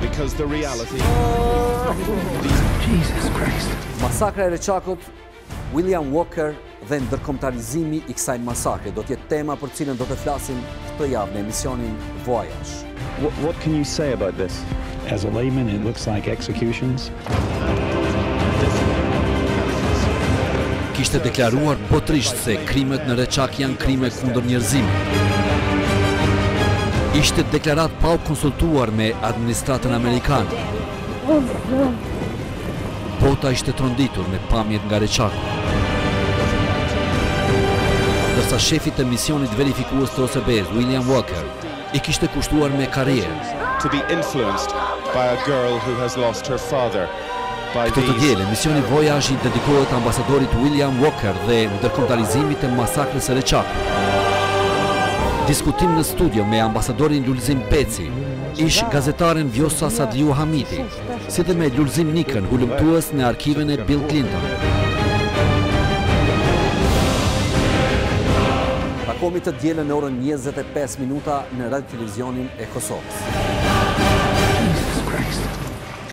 Because the reality Jesus Christ Masakra e Reçakut William Walker dhe ndërkombëtarizimi i kësaj masakre do të jetë tema për cilën do të flasim këtë javë në emisionin Voyage. What, what can you say about this? As a layman it looks like executions. Kishte deklaruar botërisht se krimet në Reçak janë krime kundër njerëzimit. Ishte deklaratë pa u konsultuar me administratën amerikane. Bota ishte tronditur me pamjet nga Reçaku. Ndërsa shefit të misionit verifikues të OSBE-së, William Walker, i kishte kushtuar me karrierë. Këtë të diel, emisioni Voyage i dedikohet ambasadorit William Walker dhe ndërkombëtarizimit të masakrës së Reçakut. Diskutim në studio me ambasadorin Lulzim Peci, ish-gazetaren Vjosa Sadiu Hamiti, si dhe me Lulzim Nikën, hulumtues në arkiven e Bill Clinton. Takohemi të dielën në orën 20 e 5 minuta në Radio Televizionin e Kosovës.